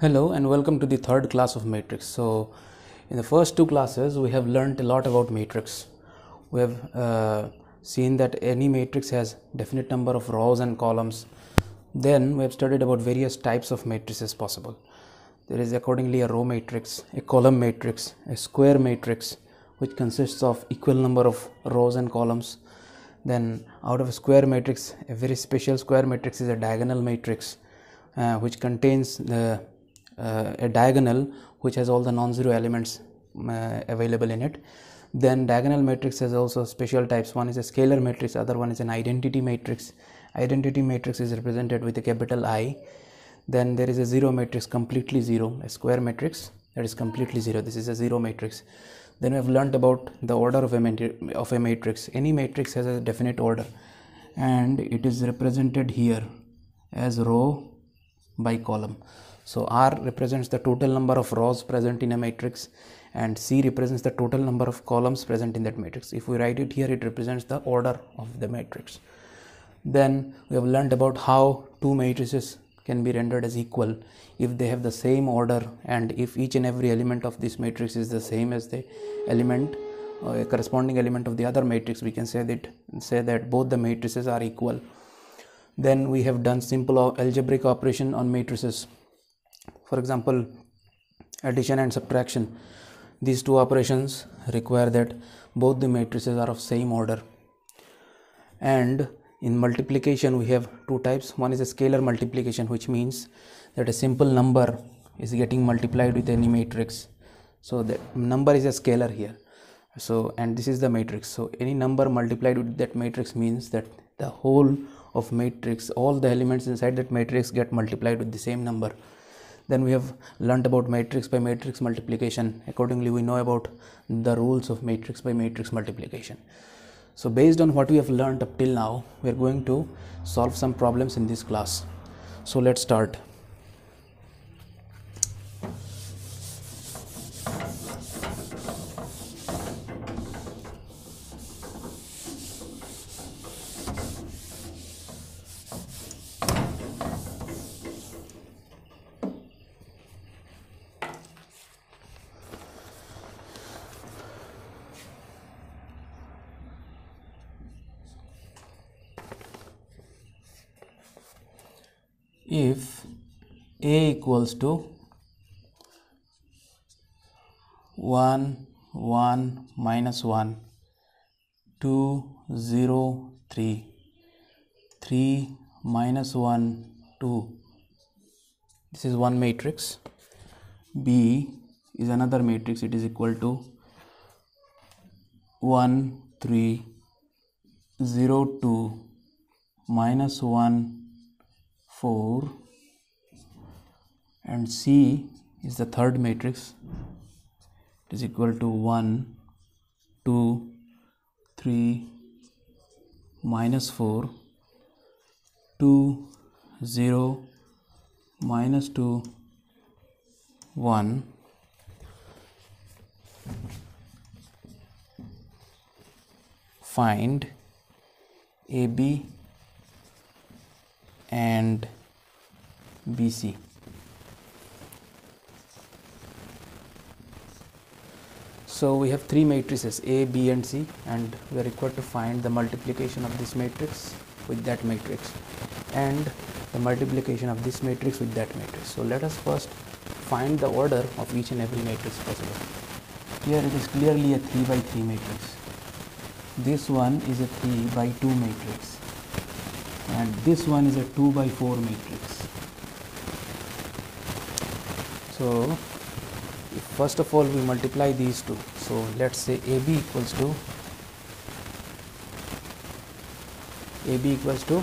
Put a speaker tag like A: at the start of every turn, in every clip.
A: Hello and welcome to the third class of matrix. So, in the first two classes, we have learned a lot about matrix. We have uh, seen that any matrix has definite number of rows and columns. Then we have studied about various types of matrices possible. There is accordingly a row matrix, a column matrix, a square matrix, which consists of equal number of rows and columns. Then, out of a square matrix, a very special square matrix is a diagonal matrix, uh, which contains the a diagonal which has all the non-zero elements uh, available in it. Then diagonal matrix has also special types. One is a scalar matrix other one is an identity matrix. Identity matrix is represented with a capital i. Then there is a zero matrix completely zero a square matrix that is completely zero. This is a zero matrix. Then we have learned about the order of a, of a matrix. Any matrix has a definite order and it is represented here as row by column so R represents the total number of rows present in a matrix and C represents the total number of columns present in that matrix. If we write it here, it represents the order of the matrix. Then we have learned about how two matrices can be rendered as equal if they have the same order and if each and every element of this matrix is the same as the element uh, corresponding element of the other matrix we can say that say that both the matrices are equal then we have done simple algebraic operation on matrices for example addition and subtraction. These two operations require that both the matrices are of same order. And in multiplication we have two types. One is a scalar multiplication which means that a simple number is getting multiplied with any matrix. So the number is a scalar here. So and this is the matrix. So any number multiplied with that matrix means that the whole of matrix all the elements inside that matrix get multiplied with the same number then we have learnt about matrix by matrix multiplication. Accordingly we know about the rules of matrix by matrix multiplication. So based on what we have learnt up till now we are going to solve some problems in this class. So let's start if a equals to 1 1 minus 1 2 0 3 3 minus 1 2 this is one matrix. B is another matrix. It is equal to 1 3 0 2 minus 1 4 and C is the third matrix it is equal to 1 2 3 minus 4 2 0 minus 2 1 find AB and BC. So we have three matrices A, B and C and we are required to find the multiplication of this matrix with that matrix and the multiplication of this matrix with that matrix. So let us first find the order of each and every matrix possible. Here it is clearly a 3 by 3 matrix. This one is a 3 by 2 matrix and this one is a 2 by 4 matrix so first of all we multiply these two so let's say AB equals to AB equals to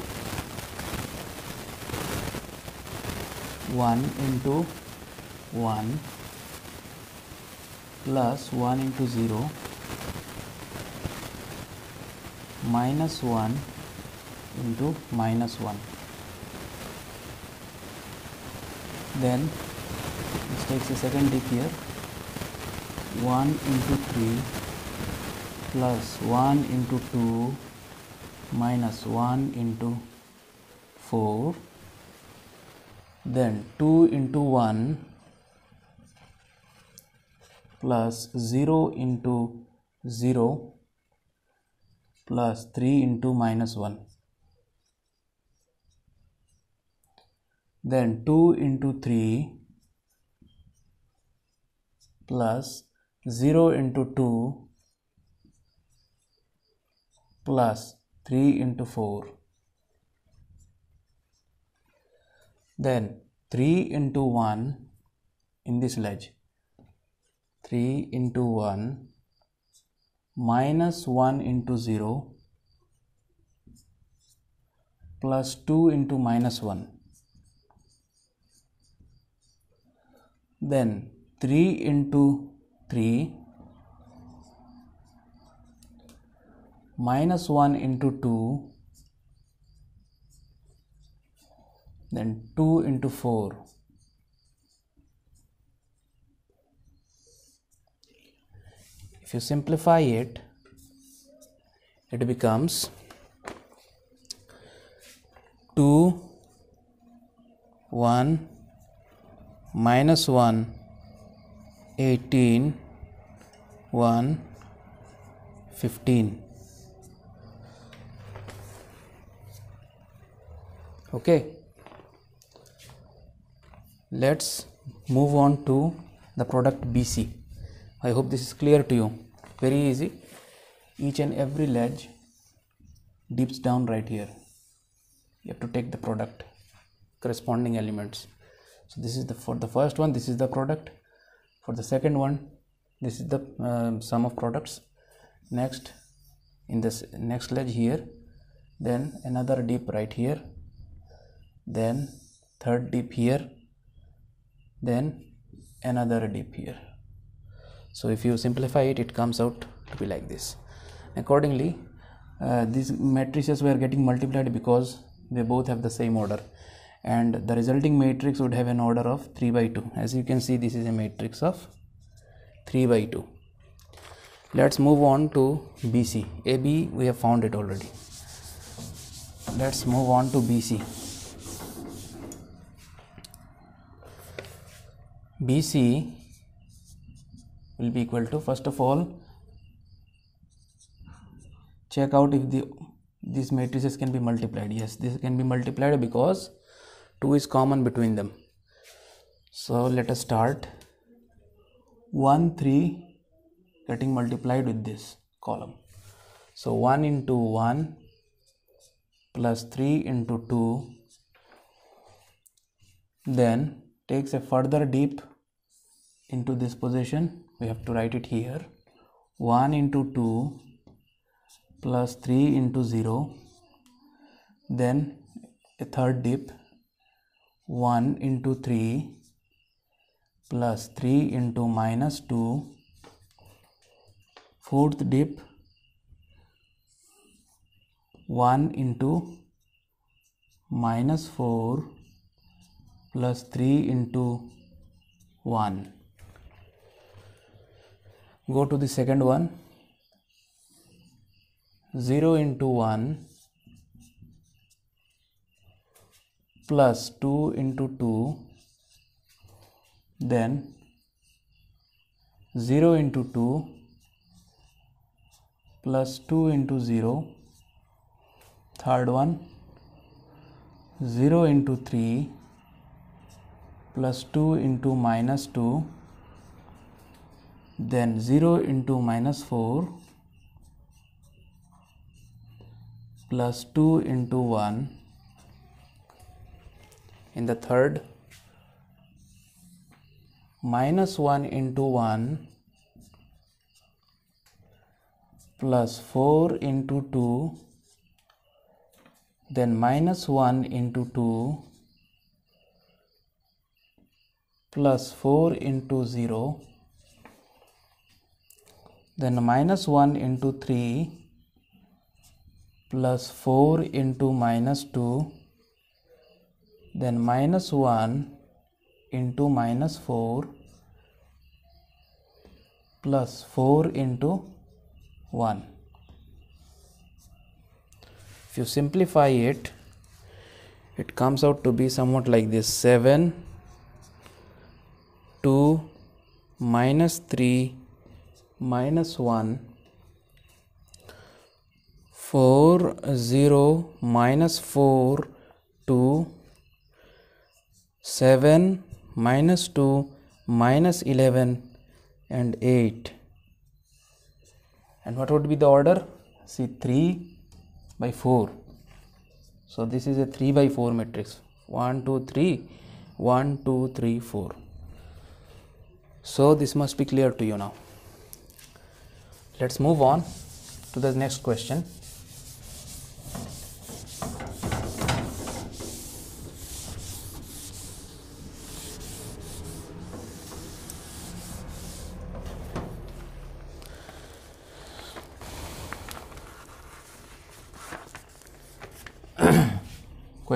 A: 1 into 1 plus 1 into 0 minus 1 into minus 1 then this takes a second dip here 1 into 3 plus 1 into 2 minus 1 into 4 then 2 into 1 plus 0 into 0 plus 3 into minus 1 then 2 into 3 plus 0 into 2 plus 3 into 4 then 3 into 1 in this ledge. 3 into 1 minus 1 into 0 plus 2 into minus 1 then 3 into 3 minus 1 into 2 then 2 into 4 if you simplify it it becomes 2 1 minus 1 18 1 15 okay. Let's move on to the product BC I hope this is clear to you. Very easy. Each and every ledge dips down right here. You have to take the product corresponding elements. So this is the for the first one this is the product for the second one this is the uh, sum of products. Next in this next ledge here then another dip right here then third dip here then another dip here. So if you simplify it it comes out to be like this. Accordingly uh, these matrices were getting multiplied because they both have the same order and the resulting matrix would have an order of 3 by 2 as you can see this is a matrix of 3 by 2 let's move on to bc ab we have found it already. Let's move on to bc bc will be equal to first of all check out if the these matrices can be multiplied. Yes this can be multiplied because 2 is common between them. So let us start. 1 3 getting multiplied with this column. So 1 into 1 plus 3 into 2 then takes a further dip into this position. We have to write it here. 1 into 2 plus 3 into 0 then a third dip 1 into 3 plus 3 into minus 2 fourth dip 1 into minus 4 plus 3 into 1 go to the second one. 0 into 1 plus 2 into 2 then 0 into 2 plus 2 into 0 third one 0 into 3 plus 2 into minus 2 then 0 into minus 4 plus 2 into 1 in the third minus 1 into 1 plus 4 into 2 then minus 1 into 2 plus 4 into 0 then minus 1 into 3 plus 4 into minus 2 then minus 1 into minus 4 plus 4 into 1 if you simplify it it comes out to be somewhat like this. 7 2 minus 3 minus 1 4 0 minus 4 2 7 minus 2 minus 11 and 8 and what would be the order? See 3 by 4 so this is a 3 by 4 matrix. 1 2 3 1 2 3 4 so this must be clear to you now. Let's move on to the next question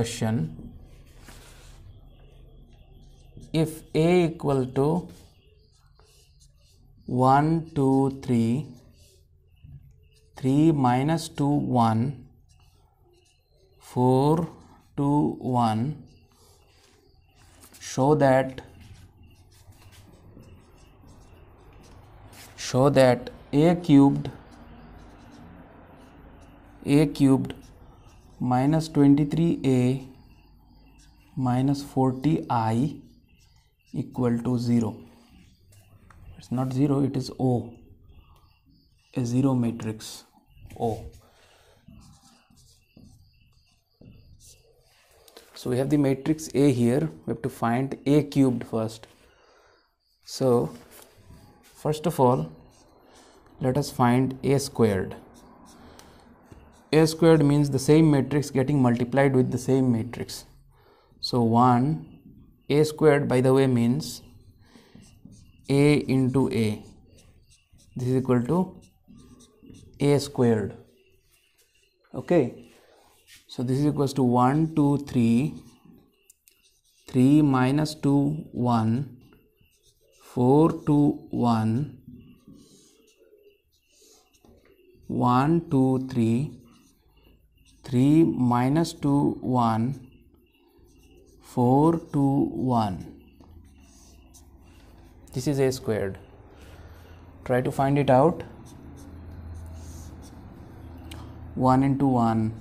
A: question. If a equal to 1 2 3 3 minus 2 1 4 2 1 show that show that a cubed a cubed minus 23a minus 40i equal to 0 it's not 0 it is o. A zero matrix o. So we have the matrix a here. We have to find a cubed first. So first of all let us find a squared a squared means the same matrix getting multiplied with the same matrix. So 1 a squared by the way means a into a. This is equal to a squared. Okay. So this is equals to 1, 2, 3, 3 minus 2, 1, 4, 2, 1, 1, 2, 3, 3 minus 2 1 4 2 1 this is a squared. Try to find it out. 1 into 1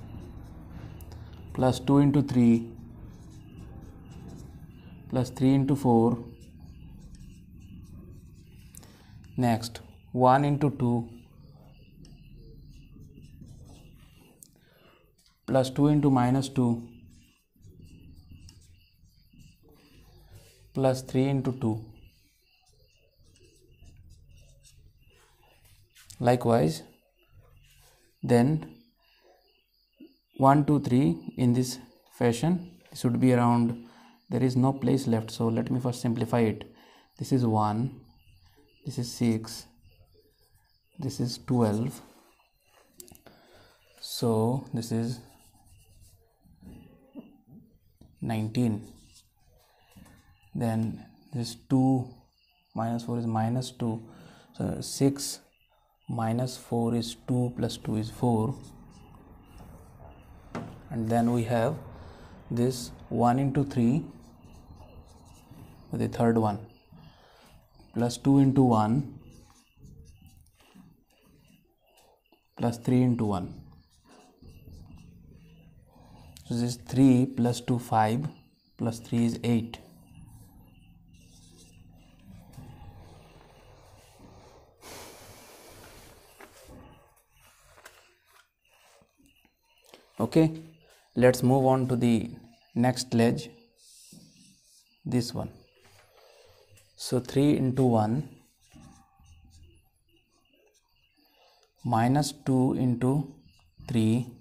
A: plus 2 into 3 plus 3 into 4 next 1 into 2 plus 2 into minus 2 plus 3 into 2 likewise then 1 2 3 in this fashion this would be around there is no place left. So let me first simplify it. This is 1 this is 6 this is 12 so this is 19 then this 2 minus 4 is minus 2 so 6 minus 4 is 2 plus 2 is 4 and then we have this 1 into 3 the third one. Plus 2 into 1 plus 3 into 1 so this is 3 plus 2 5 plus 3 is 8 okay let's move on to the next ledge this one. So 3 into 1 minus 2 into 3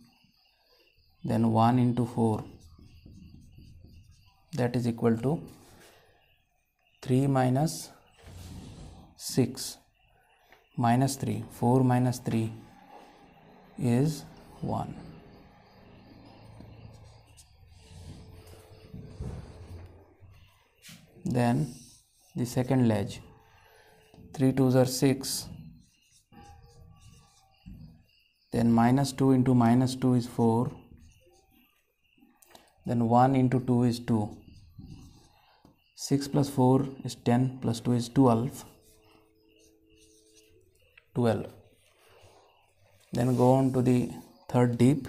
A: then 1 into 4 that is equal to 3 minus 6 minus 3 4 minus 3 is 1 then the second ledge 3 2s are 6 then minus 2 into minus 2 is 4 then 1 into 2 is 2 6 plus 4 is 10 plus 2 is 12 12 then go on to the third deep.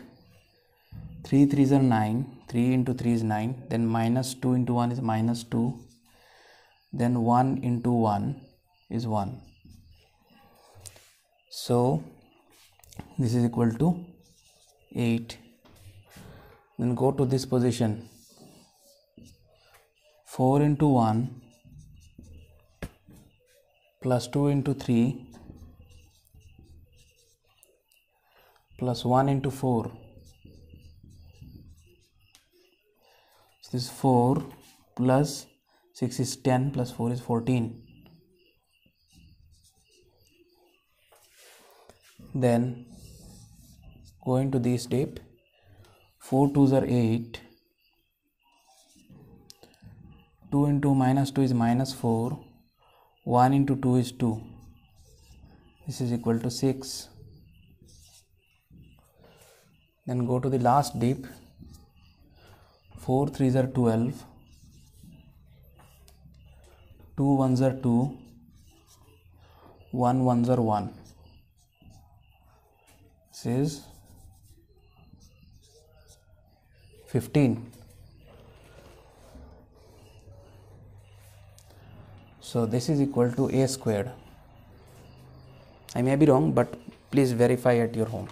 A: 3 3s are 9 3 into 3 is 9 then minus 2 into 1 is minus 2 then 1 into 1 is 1 so this is equal to 8 then go to this position. 4 into 1 plus 2 into 3 plus 1 into 4 so this is 4 plus 6 is 10 plus 4 is 14 then going to this step 4 2s are 8 2 into minus 2 is minus 4 1 into 2 is 2 this is equal to 6 then go to the last dip. 4 3s are 12 2 1s are 2 1 1s are 1 this is 15 so this is equal to a squared. I may be wrong but please verify at your home.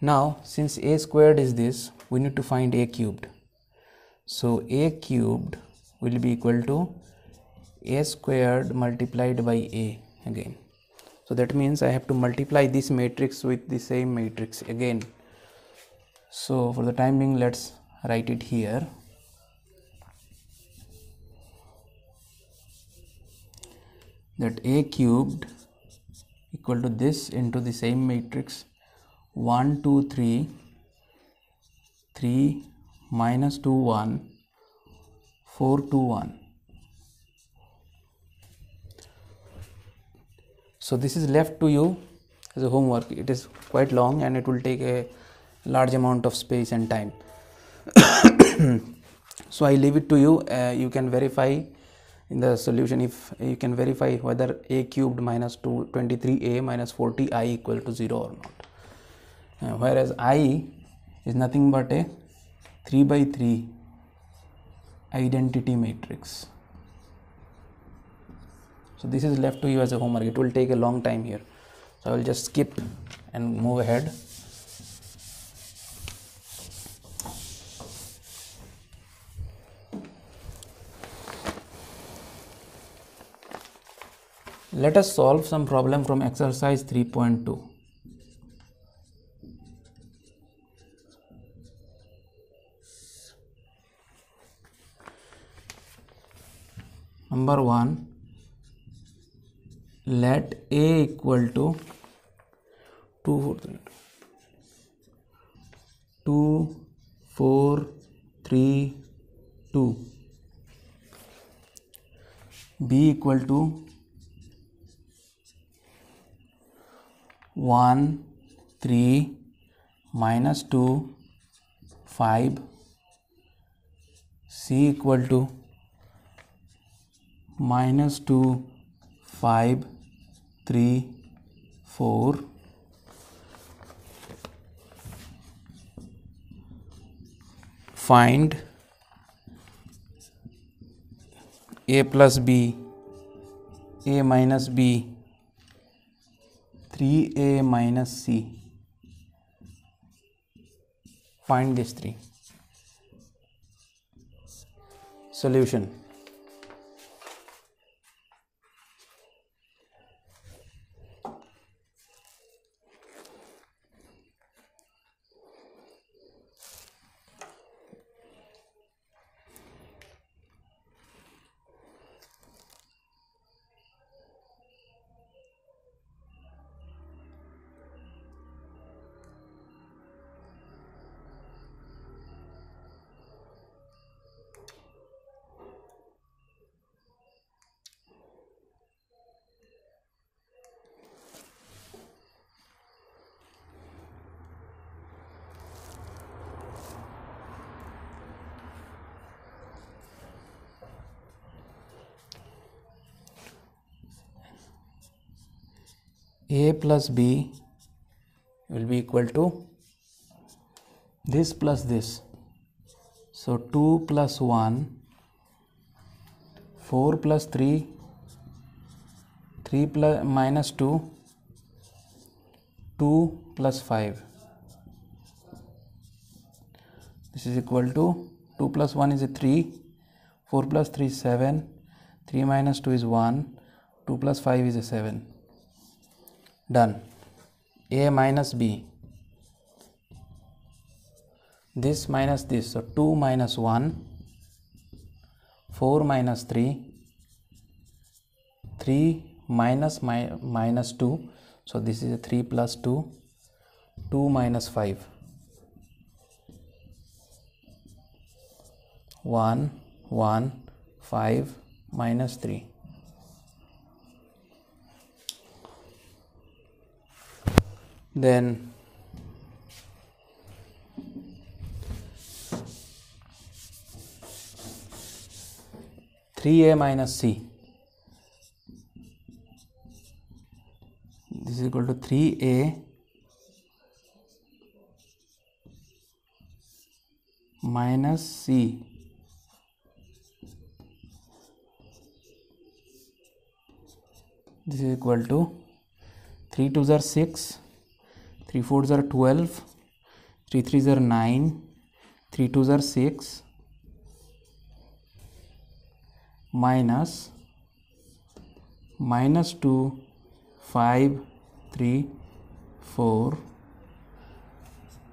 A: Now since a squared is this we need to find a cubed. So a cubed will be equal to a squared multiplied by a again. So that means I have to multiply this matrix with the same matrix again so for the time being let's write it here. That a cubed equal to this into the same matrix 1 2 3 3 minus 2 1 4 2 1 so this is left to you as a homework. It is quite long and it will take a large amount of space and time. So i leave it to you. Uh, you can verify in the solution if you can verify whether a cubed minus 2 23a minus 40i equal to 0 or not. Uh, whereas i is nothing but a 3 by 3 identity matrix. So this is left to you as a homework. It will take a long time here. So i will just skip and move ahead let us solve some problem from exercise 3.2 number 1 let a equal to 2 2 4 3 2 b equal to 1 3 minus 2 5 c equal to minus 2 5 3 4 find a plus b a minus b 3a minus c find these three. Solution a plus b will be equal to this plus this. So 2 plus 1 4 plus 3 3 plus minus 2 2 plus 5 this is equal to 2 plus 1 is a 3 4 plus 3 is 7 3 minus 2 is 1 2 plus 5 is a 7 done. A minus b. This minus this. So 2 minus 1 4 minus 3 3 minus mi minus 2 so this is a 3 plus 2 2 minus 5 1 1 5 minus 3 then Three A minus C. This is equal to three A minus C. this is equal to 3 2s are 6 3 4s are 12 3 3s are 9 3 2s are 6 minus minus 2 5 3 4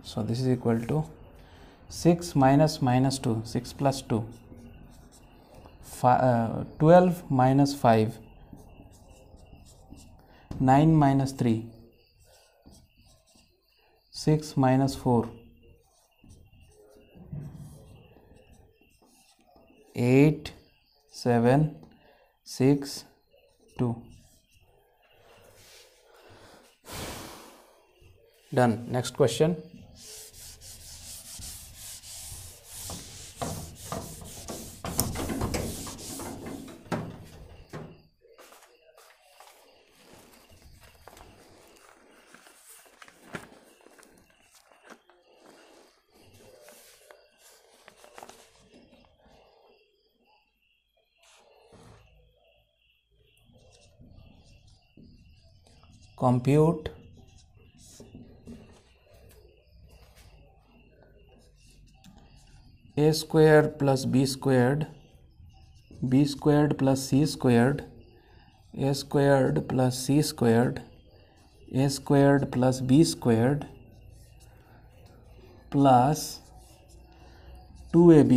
A: so this is equal to 6 minus minus 2 6 plus 2 Five, uh, 12 minus 5 9 minus 3 6 minus 4 8 7 6 2 done. Next question compute a squared plus b squared b squared plus c squared a squared plus c squared a squared plus b squared plus 2ab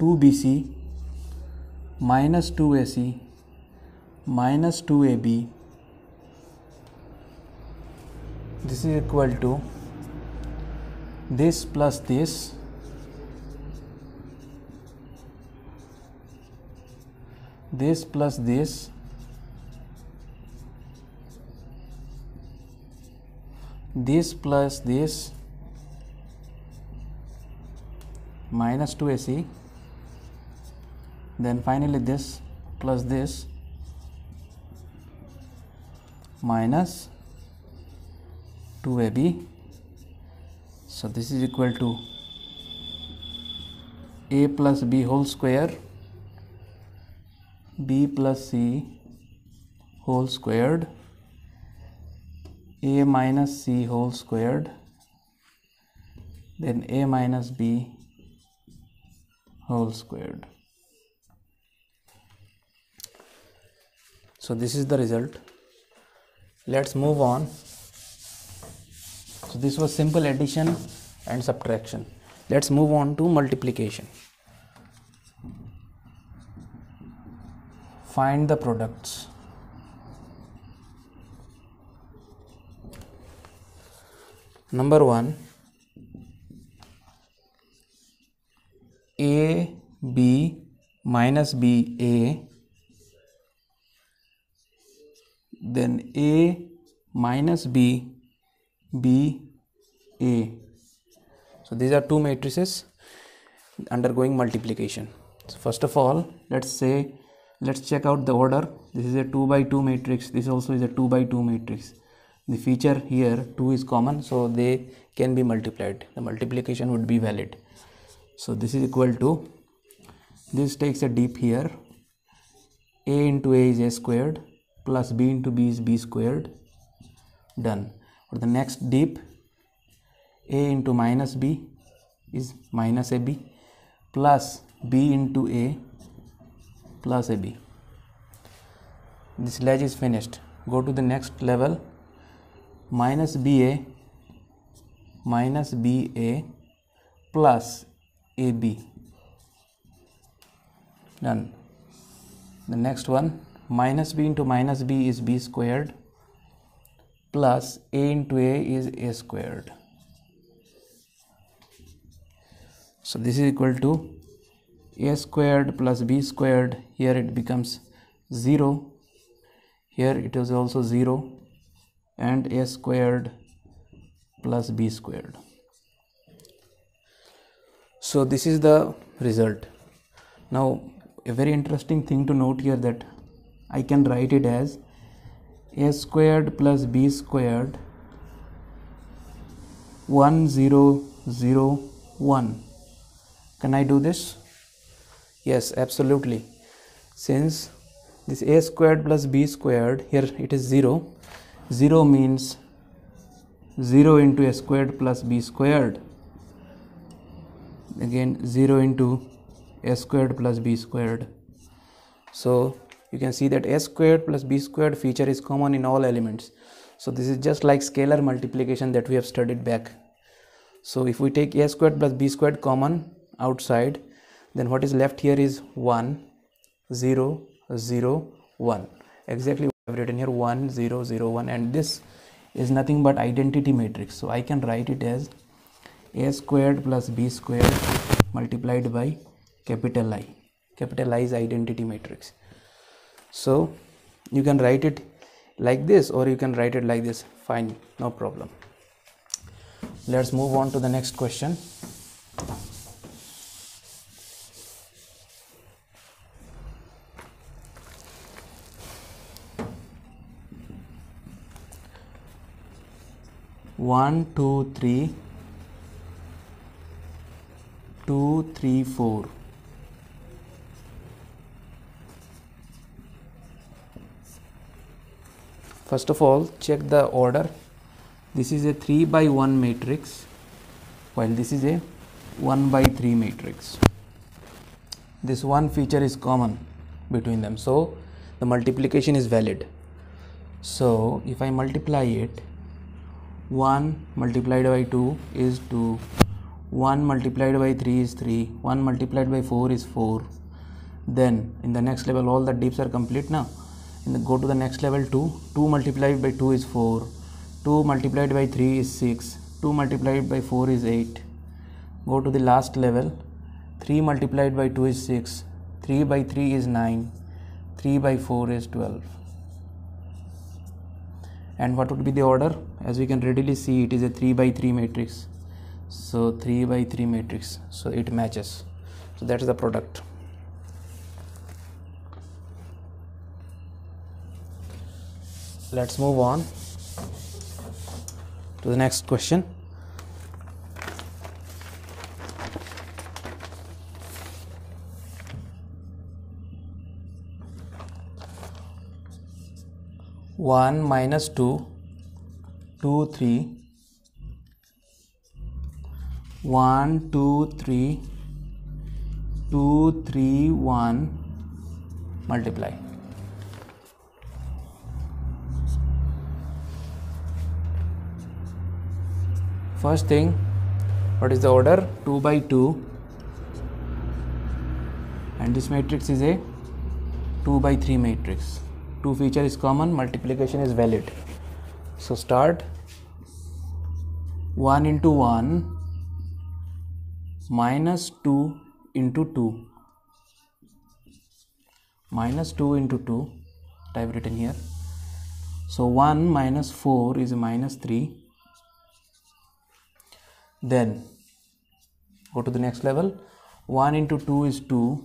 A: 2bc minus 2ac minus 2ab this is equal to this plus this this plus this this plus this minus 2ac then finally this plus this minus 2ab so this is equal to a plus b whole square b plus c whole squared a minus c whole squared then a minus b whole squared. So this is the result. Let's move on so this was simple addition and subtraction. Let's move on to multiplication. Find the products. Number 1 a b minus b a. Then a minus b b a so these are two matrices undergoing multiplication. So first of all let's say let's check out the order. This is a 2 by 2 matrix. This also is a 2 by 2 matrix. The feature here 2 is common so they can be multiplied. The multiplication would be valid. So this is equal to this takes a dip here. A into a is a squared plus b into b is b squared. Done. For the next dip a into minus b is minus ab plus b into a plus ab this ledge is finished. Go to the next level. Minus ba minus ba plus ab done. The next one minus b into minus b is b squared plus a into a is a squared so this is equal to a squared plus b squared. Here it becomes 0 here it is also 0 and a squared plus b squared. So this is the result. Now a very interesting thing to note here that I can write it as a squared plus b squared 1 0 0 1 can I do this? Yes absolutely. Since this a squared plus b squared here it is 0 0 means 0 into a squared plus b squared. Again 0 into a squared plus b squared. So you can see that a squared plus b squared feature is common in all elements. So this is just like scalar multiplication that we have studied back. So if we take a squared plus b squared common outside then what is left here is 1 0 0 1 exactly what I've written here 1 0 0 1 and this is nothing but identity matrix. So I can write it as a squared plus b squared multiplied by capital I. Capital I is identity matrix. So you can write it like this or you can write it like this. Fine no problem. Let's move on to the next question one two three. Two three four. First of all check the order. This is a 3 by 1 matrix while this is a 1 by 3 matrix. This one feature is common between them. So the multiplication is valid. So if I multiply it 1 multiplied by 2 is 2 1 multiplied by 3 is 3 1 multiplied by 4 is 4 then in the next level all the dips are complete now go to the next level 2 2 multiplied by 2 is 4 2 multiplied by 3 is 6 2 multiplied by 4 is 8 go to the last level. 3 multiplied by 2 is 6 3 by 3 is 9 3 by 4 is 12 and what would be the order as we can readily see it is a 3 by 3 matrix. So 3 by 3 matrix. So it matches. So that's the product. Let's move on to the next question. One minus two two three. One two three. Two three one. Multiply. First thing what is the order? 2 by 2 and this matrix is a 2 by 3 matrix. 2 feature is common multiplication is valid. So start 1 into 1 minus 2 into 2 minus 2 into 2 I've written here. So 1 minus 4 is minus 3 then go to the next level. 1 into 2 is 2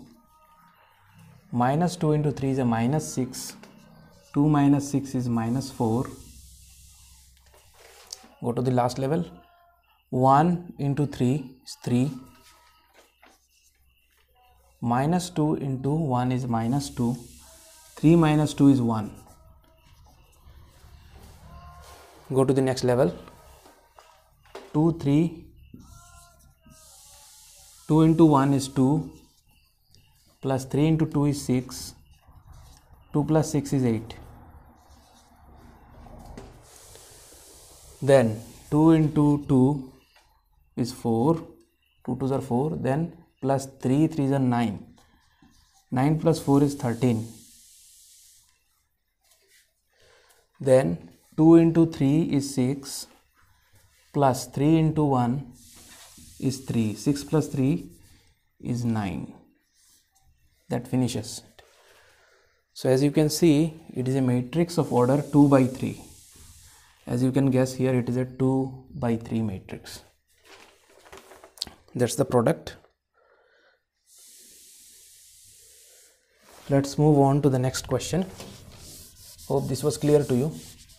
A: minus 2 into 3 is a minus 6 2 minus 6 is minus 4 go to the last level 1 into 3 is 3 minus 2 into 1 is minus 2 3 minus 2 is 1 go to the next level. 2 3 2 into 1 is 2 plus 3 into 2 is 6 2 plus 6 is 8 then 2 into 2 is 4 2 2s are 4 then plus 3 3s are 9 9 plus 4 is 13 then 2 into 3 is 6 plus 3 into 1 is 3 6 plus 3 is 9 that finishes so as you can see it is a matrix of order 2 by 3 as you can guess here it is a 2 by 3 matrix that's the product. Let's move on to the next question. Hope this was clear to you.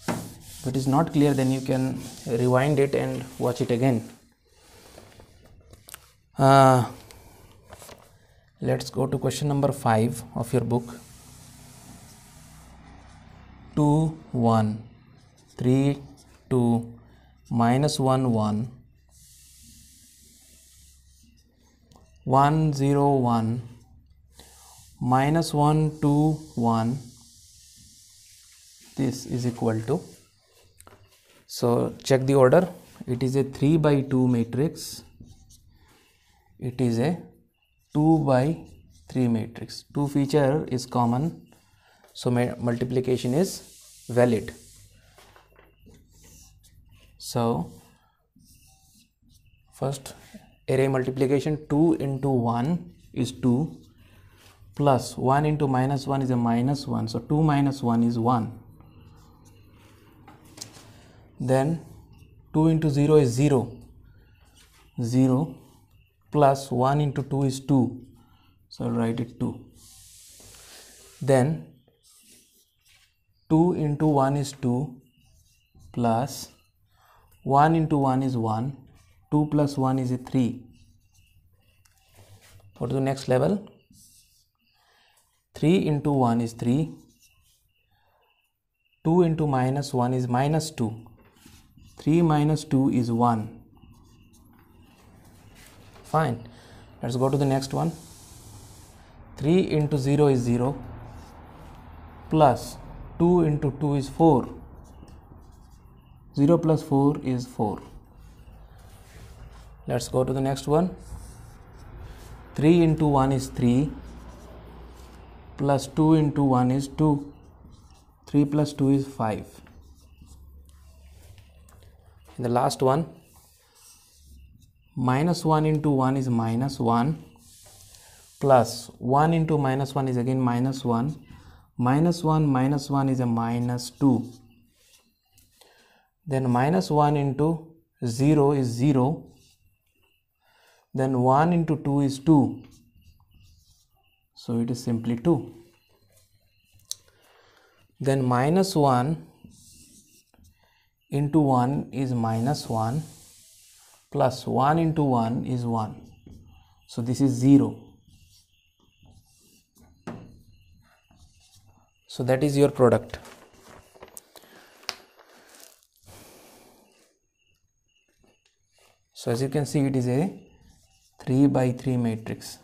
A: If it is not clear then you can rewind it and watch it again. Uh, let's go to question number 5 of your book. 2 1 3 2 minus 1 1 1 0 1 minus 1 2 1 this is equal to so check the order it is a 3 by 2 matrix it is a 2 by 3 matrix 2 feature is common so multiplication is valid. So first array multiplication 2 into 1 is 2 plus 1 into minus 1 is a minus 1 so 2 minus 1 is 1 then 2 into 0 is 0 0 plus 1 into 2 is 2 so I'll write it 2 then 2 into 1 is 2 plus 1 into 1 is 1 2 plus 1 is a 3 go to the next level. 3 into 1 is 3 2 into minus 1 is minus 2 3 minus 2 is 1 fine. Let's go to the next one. 3 into 0 is 0 plus 2 into 2 is 4 0 plus 4 is 4 let's go to the next one. 3 into 1 is 3 plus 2 into 1 is 2 3 plus 2 is 5 in the last one minus 1 into 1 is minus 1 plus 1 into minus 1 is again minus 1 minus 1 minus 1 is a minus 2 then minus 1 into 0 is 0 then 1 into 2 is 2 so it is simply 2 then minus 1 into 1 is minus 1 plus 1 into 1 is 1 so this is 0 so that is your product. So as you can see it is a 3 by 3 matrix.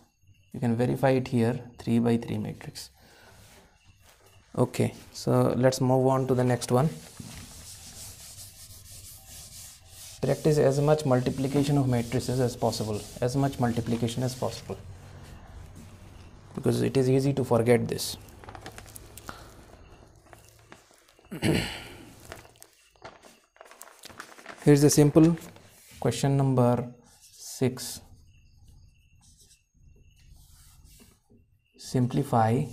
A: You can verify it here 3 by 3 matrix. Okay so let's move on to the next one. Practice as much multiplication of matrices as possible as much multiplication as possible. Because it is easy to forget this. Here's a simple question number 6 simplify.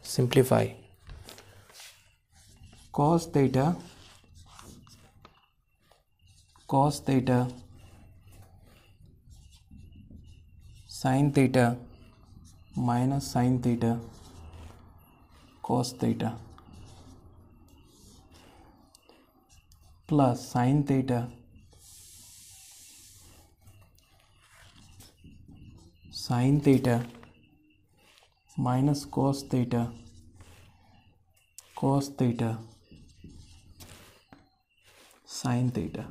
A: Simplify. Cos theta. Cos theta. Sin theta. Minus sin theta. Cos theta. Plus sin theta sine theta minus cos theta cos theta sine theta.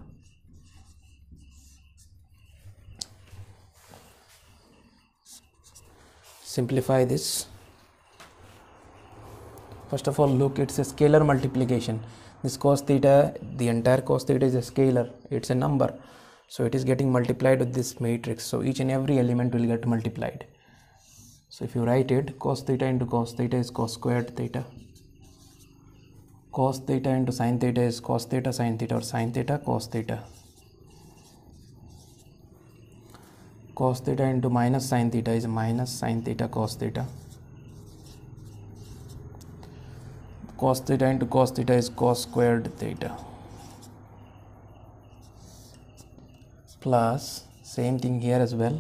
A: Simplify this. First of all look it's a scalar multiplication. This cos theta the entire cos theta is a scalar. It's a number so it is getting multiplied with this matrix. So each and every element will get multiplied. So if you write it cos theta into cos theta is cos squared theta. Cos theta into sin theta is cos theta sin theta or sin theta cos theta. Cos theta into minus sin theta is minus sin theta cos theta. Cos theta into cos theta is cos squared theta plus same thing here as well.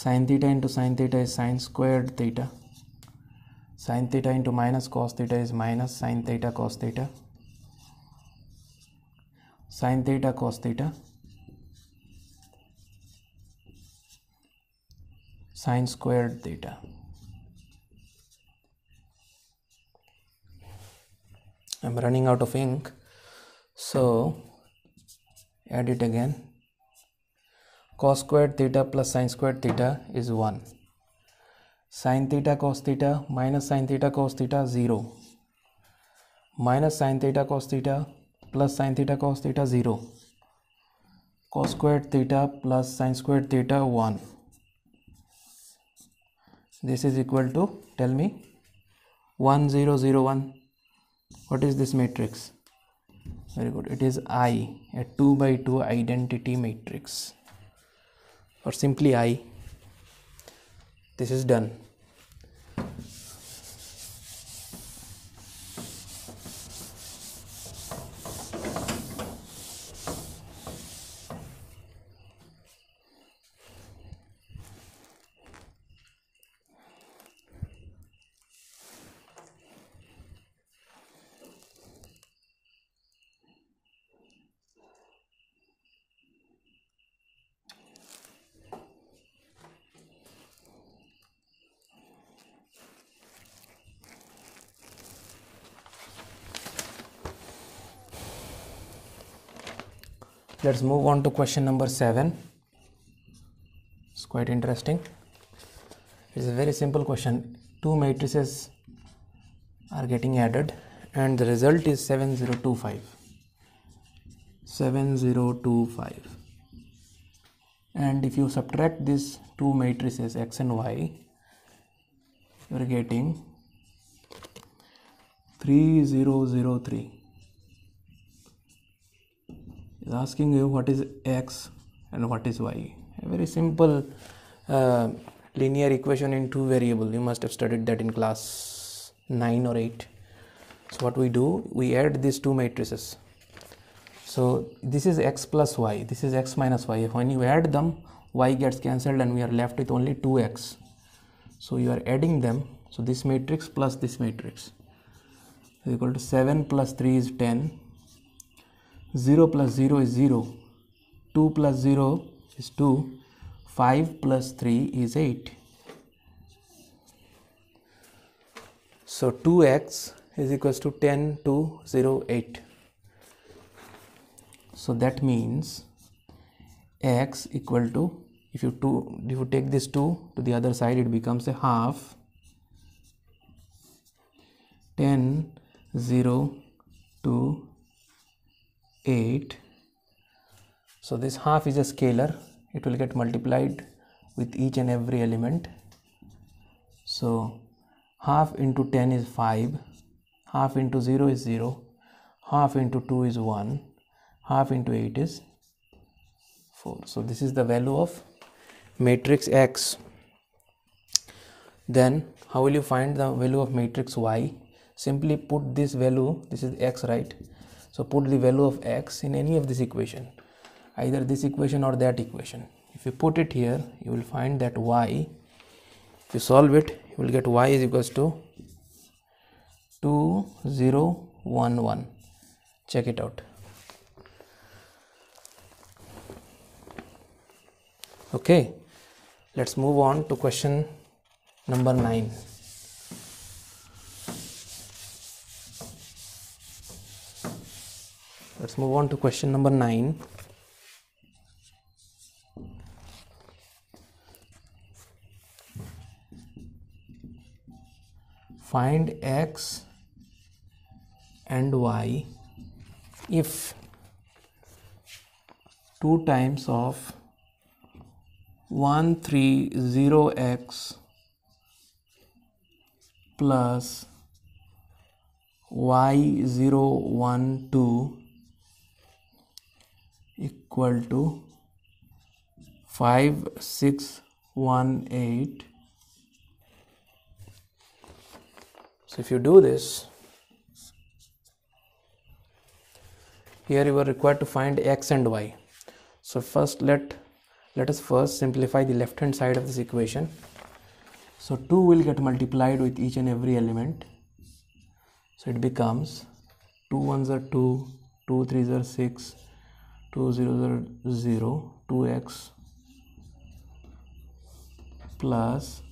A: Sin theta into sin theta is sin squared theta. Sin theta into minus cos theta is minus sin theta cos theta. Sin theta cos theta. Sine squared theta. I'm running out of ink. So add it again cos squared theta plus sine squared theta is 1 sine theta cos theta minus sine theta cos theta 0 minus sine theta cos theta plus sine theta cos theta 0 cos squared theta plus sine squared theta 1 this is equal to tell me 1001 what is this matrix? Very good. It is i a 2 by 2 identity matrix or simply i. This is done let's move on to question number 7 it's quite interesting. It's a very simple question. Two matrices are getting added and the result is 7025 7025 and if you subtract these two matrices x and y you are getting 3003 is asking you what is x and what is y. A very simple uh, linear equation in two variable you must have studied that in class 9 or 8 so what we do we add these two matrices. So this is x plus y. This is x minus y. When you add them y gets cancelled and we are left with only 2x so you are adding them. So this matrix plus this matrix is equal to 7 plus 3 is 10 0 plus 0 is 0 2 plus 0 is 2 5 plus 3 is 8 so 2x is equals to 10 to 0 8 so that means x equal to if you two if you take this 2 to the other side it becomes a half. 10 0 2 8 so this half is a scalar. It will get multiplied with each and every element. So half into 10 is 5 half into 0 is 0 half into 2 is 1 half into 8 is 4 so this is the value of matrix x. Then how will you find the value of matrix y? Simply put this value this is x right so put the value of x in any of this equation either this equation or that equation. If you put it here you will find that y if you solve it you will get y is equals to 2011 check it out. Okay let's move on to question number 9 let's move on to question number 9 find x and y if 2 times of 130x plus y012 equal to 5618 so if you do this here you are required to find x and y. So first let let us first simplify the left hand side of this equation. So 2 will get multiplied with each and every element. So it becomes 2 ones are 2 2 threes are 6 2 zeros are 0 2x plus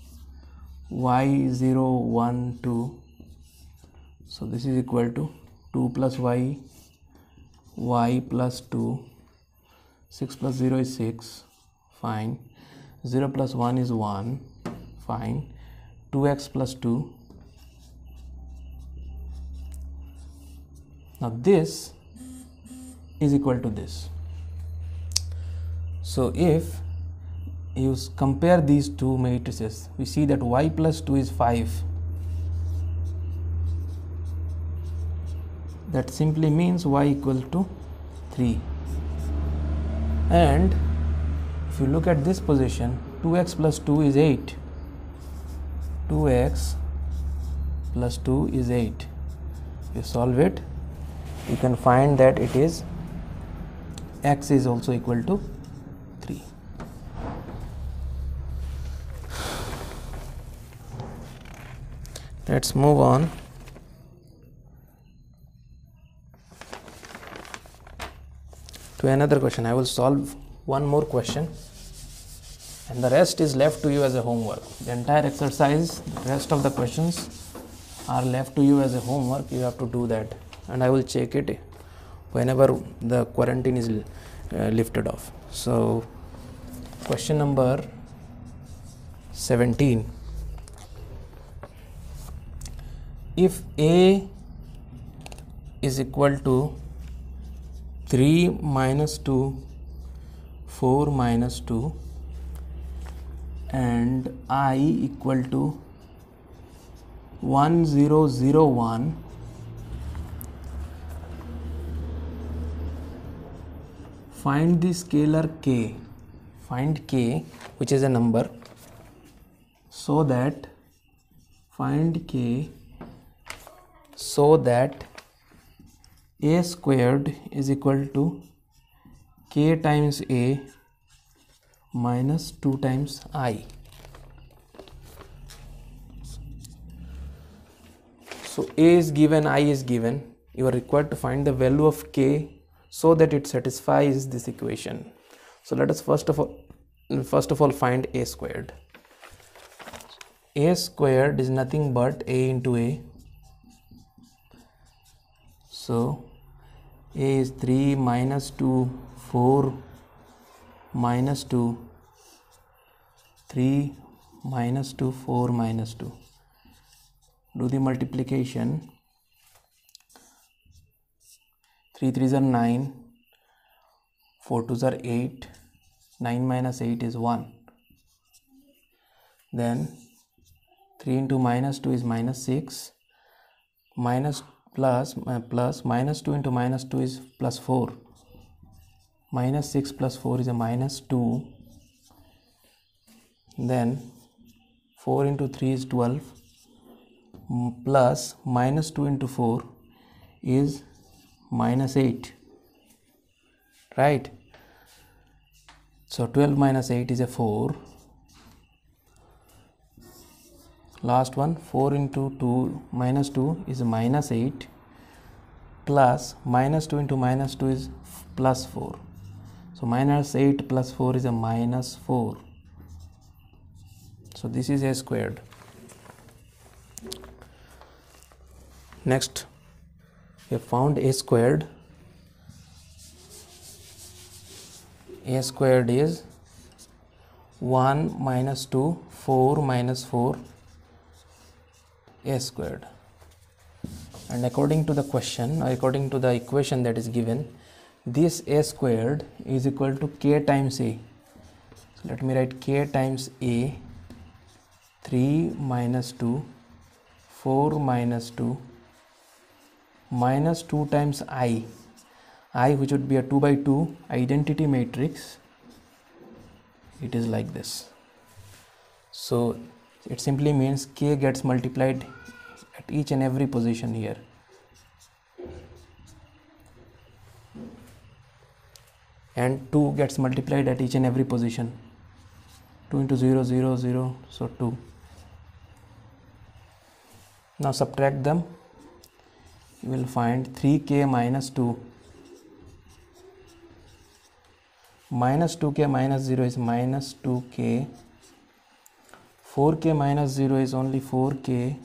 A: y012 so this is equal to 2 plus y y plus 2 6 plus 0 is 6 fine. 0 plus 1 is 1 fine. 2x plus 2 now this is equal to this. So if you compare these two matrices we see that y plus 2 is 5 that simply means y equal to 3 and if you look at this position 2x plus 2 is 8 2x plus 2 is 8 you solve it. You can find that it is x is also equal to 3 let's move on. To another question. I will solve one more question and the rest is left to you as a homework. The entire exercise the rest of the questions are left to you as a homework. You have to do that and i will check it whenever the quarantine is uh, lifted off. So question number 17 if a is equal to 3 minus 2 4 minus 2 and i equal to 1001 find the scalar k find k which is a number so that find k so that a squared is equal to k times a minus 2 times i. So a is given, i is given. You are required to find the value of k so that it satisfies this equation. So let us first of all first of all find a squared. a squared is nothing but a into a. So a is 3 minus 2 4 minus 2 3 minus 2 4 minus 2 do the multiplication 3 3s are 9 4 2s are 8 9 minus 8 is 1 then 3 into minus 2 is minus 6 minus plus uh, plus minus 2 into minus 2 is plus 4 minus 6 plus 4 is a minus 2 then 4 into 3 is 12 plus minus 2 into 4 is minus 8 right? So 12 minus 8 is a 4 last one 4 into 2 minus 2 is minus 8 plus minus 2 into minus 2 is plus 4 so minus 8 plus 4 is a minus 4 so this is a squared. Next we have found a squared. A squared is 1 minus 2 4 minus 4 a squared. And according to the question or according to the equation that is given this a squared is equal to k times a. So let me write k times a 3 minus 2 4 minus 2 minus 2 times i. I which would be a 2 by 2 identity matrix it is like this. So it simply means k gets multiplied at each and every position here. And 2 gets multiplied at each and every position. 2 into 0 0 0 so 2 now subtract them you will find 3k minus 2 minus 2k minus 0 is minus 2k 4k minus 0 is only 4k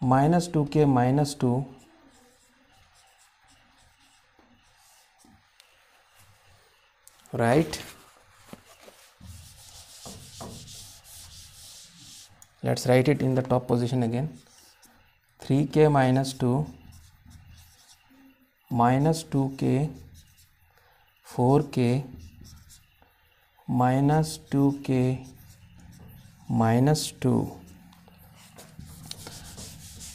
A: minus 2k minus 2 right? Let's write it in the top position again 3k minus 2 minus 2k 4k minus 2k minus 2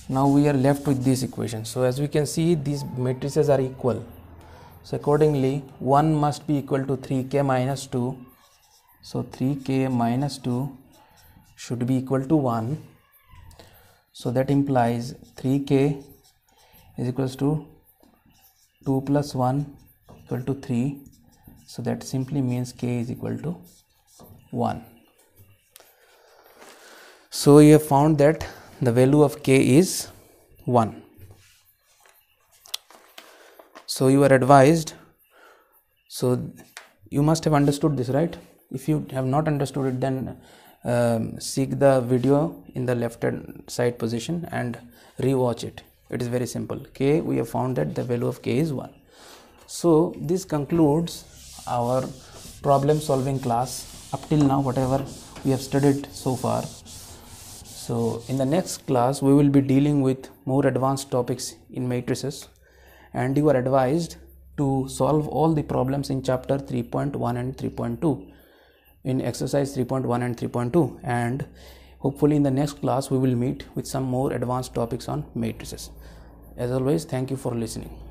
A: now we are left with this equation. So as we can see these matrices are equal. So accordingly 1 must be equal to 3k minus 2 so 3k minus 2 should be equal to 1 so that implies 3k is equals to 2 plus 1 equal to 3 so that simply means k is equal to 1 so you have found that the value of k is 1 so you are advised. So you must have understood this right? If you have not understood it then um, seek the video in the left hand side position and rewatch it. It is very simple. K we have found that the value of k is 1 so this concludes our problem solving class up till now whatever we have studied so far. So in the next class we will be dealing with more advanced topics in matrices. And you are advised to solve all the problems in chapter 3.1 and 3.2 in exercise 3.1 and 3.2 and hopefully in the next class we will meet with some more advanced topics on matrices. As always thank you for listening